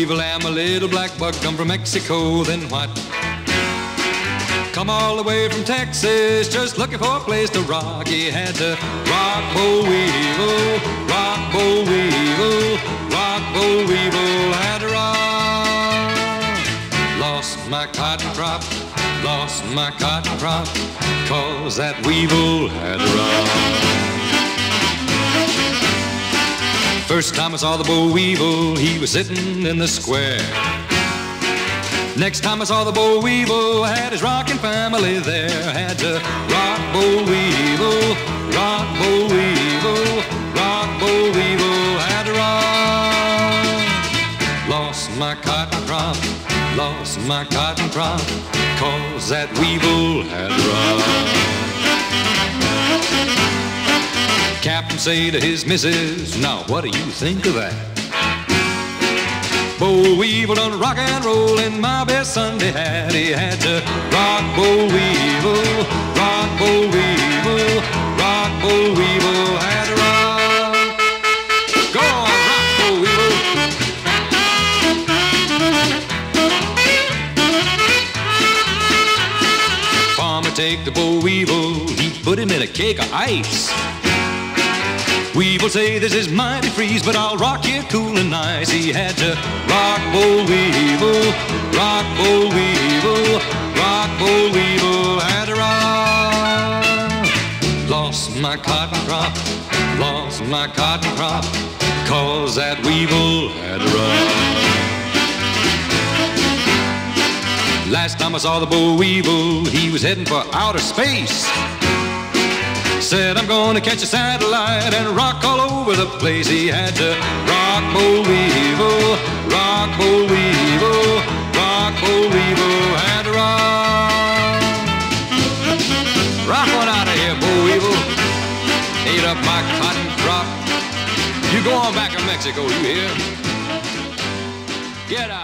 weevil, am a little black bug, come from Mexico, then what? Come all the way from Texas, just looking for a place to rock. He had to rock, Bo Weevil, rock, Bo Weevil, rock, Bo Weevil, had to rock. Lost my cotton crop, lost my cotton crop, cause that weevil had to First time I saw the Bo Weevil, he was sitting in the square. Next time I saw the Bo Weevil, had his rocking family there. Had to rock Bo Weevil, rock Bo Weevil, rock Bo Weevil, had to rock. Lost my cotton crop, lost my cotton crop, cause that Weevil had say to his missus, now what do you think of that? Bo Weevil done rock and roll in my best Sunday hat. He had to rock Bo Weevil, rock Bo Weevil, rock Bo Weevil, had to rock. Go on, rock Weevil. Take the Bo Weevil, he put him in a cake of ice. Weevil say this is mighty freeze, but I'll rock you cool and nice. He had to rock Bo Weevil, rock Bo Weevil, rock Bo Weevil, had to rock. Lost my cotton crop, lost my cotton crop, cause that Weevil had to rock. Last time I saw the Bo Weevil, he was heading for outer space. Said I'm gonna catch a satellite and rock all over the place. He had to rock Bo Weevil, rock Bo Weevil, rock Bo Weevil, had to rock. Rock on out of here, Bo Weevil. Ate up my cotton crop. You go on back to Mexico, you hear? Get out